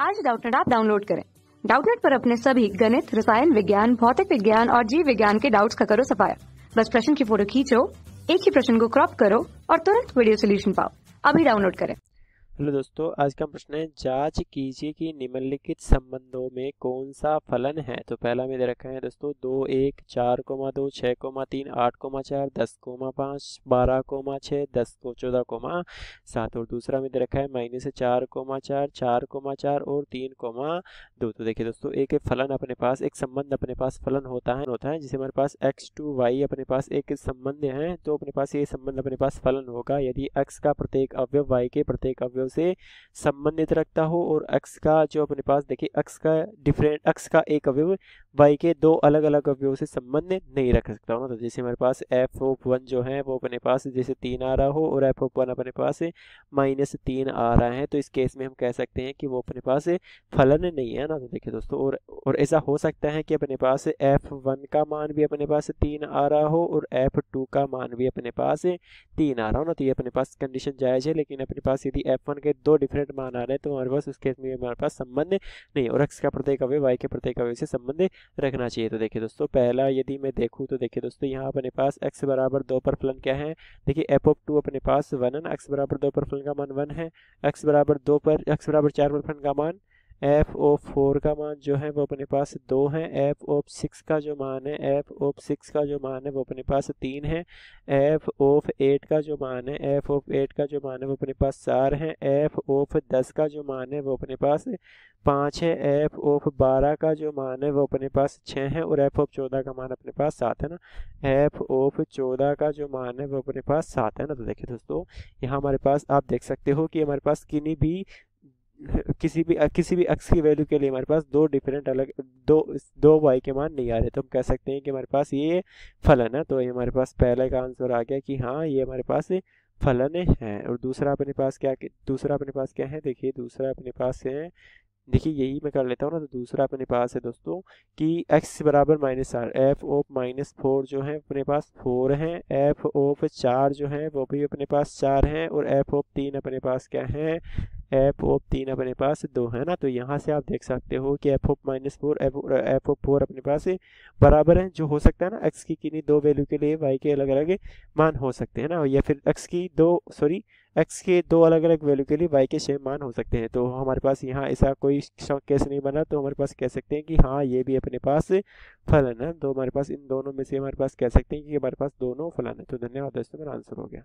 आज डाउटनेट आप डाउनलोड करें। डाउटनेट पर अपने सभी गणित, रसायन विज्ञान, भौतिक विज्ञान और जीव विज्ञान के डाउट्स का करो सफाया। बस प्रश्न की फ़ोटो खींचो, एक ही प्रश्न को क्रॉप करो और तुरंत वीडियो सोल्यूशन पाओ। अभी डाउनलोड करें। हेलो दोस्तों, आज का प्रश्न है, जाँच कीजिए कि निम्नलिखित संबंधों में कौन सा फलन है। तो पहला में दे रखा है दोस्तों, दो एक, चार कोमा दो छः कोमा तीन, आठ कोमा चार, दस कोमा पाँच, बारह कोमा छः दस को चौदह कोमा सात और दूसरा में दे रखा है, माइनस चार कोमा चार चार कोमा चार और तीन कोमा दो। तो देखिए दोस्तों, एक फलन अपने पास, एक संबंध अपने पास फलन होता है होता है, जिसे हमारे पास एक्स टू वाई अपने पास एक संबंध है तो अपने पास ये संबंध अपने पास फलन होगा। यदि एक्स का प्रत्येक अवयव वाई के प्रत्येक अवयव से संबंधित रखता हो और अक्स का जो अपने पास, देखिए अक्स का डिफरेंट अक्स का एक अवयव वाई के दो अलग अलग अवयव से संबंध नहीं रख सकता हो तो जैसे हमारे पास एफ़ ऑफ़ वन जो है, वो अपने पास जैसे तीन आ रहा हो और एफ़ ऑफ़ वन अपने पास माइनस तीन आ रहा है तो इस केस में हम कह सकते हैं कि वो अपने पास फलन नहीं है ना। तो देखिए दोस्तों, और और ऐसा हो सकता है कि अपने पास एफ़ वन का मान भी अपने पास तीन आ रहा हो और एफ़ टू का मान भी अपने पास तीन आ रहा हो ना। तो ये अपने पास कंडीशन जायज़ है, लेकिन अपने पास यदि एफ़ वन के दो डिफरेंट मान आ रहे हैं तो हमारे पास उस केस में हमारे पास संबंध नहीं और एक्स का प्रत्येक अवय वाई के प्रत्येक अवय से संबंध रखना चाहिए। तो देखिए दोस्तों, पहला यदि मैं देखूँ तो देखिए दोस्तों, यहाँ अपने पास एक्स बराबर दो पर फलन क्या है? देखिए एफ़ ऑफ़ टू अपने पास वन एक्स बराबर दो पर फलन का मान वन है एक्स बराबर दो पर एक्स बराबर चार पर फलन का मान एफ़ ऑफ़ फोर का मान जो है वो अपने पास दो है। एफ़ ऑफ़ सिक्स का जो मान है एफ़ ऑफ़ सिक्स का जो मान है वो अपने पास तीन है। एफ़ ऑफ़ एट का जो मान है एफ़ ऑफ़ एट का जो मान है वो अपने पास चार है। एफ़ ऑफ़ दस का जो मान है वो अपने पास पाँच है। एफ़ ऑफ़ बारह का जो मान है वो अपने पास छः है और एफ़ ऑफ़ चौदह का मान अपने पास सात है ना। एफ़ ऑफ़ चौदह का जो मान है वो अपने पास सात है ना। तो देखिए दोस्तों, यहाँ हमारे पास आप देख सकते हो कि हमारे पास किन्हीं भी किसी भी किसी भी अक्स की वैल्यू के लिए हमारे पास दो डिफरेंट अलग, दो दो वाई के मान नहीं आ रहे तो हम कह सकते हैं कि हमारे पास ये फलन है। तो ये हमारे पास पहले का आंसर आ गया कि हाँ ये हमारे पास फलन है। और दूसरा अपने पास क्या, दूसरा अपने पास क्या है? देखिए, दूसरा अपने पास है, देखिए, यही मैं कर लेता हूँ ना तो दूसरा अपने पास है दोस्तों कि x बराबर माइनस चार एफ़ ऑफ़ माइनस फोर जो है, अपने पास फोर है एफ़ ऑफ़ चार जो है, वो भी अपने पास चार है, और एफ़ ऑफ़ तीन अपने पास क्या है? एफ़ ऑफ़ तीन अपने पास दो, है ना? तो यहाँ से आप देख सकते हो कि f of minus four f of four अपने पास बराबर है, जो हो सकता है ना एक्स की किन्हीं दो वैल्यू के लिए वाई के अलग अलग मान हो सकते हैं ना? या फिर एक्स की दो सॉरी एक्स के दो अलग अलग वैल्यू के लिए वाई के सेम मान हो सकते हैं। तो हमारे पास यहाँ ऐसा कोई केस नहीं बना तो हमारे पास कह सकते हैं कि हाँ ये भी अपने पास फलन है। तो हमारे पास इन दोनों में से हमारे पास कह सकते हैं कि हमारे पास दोनों फलन है। तो धन्यवाद दोस्तों, मेरा आंसर हो गया।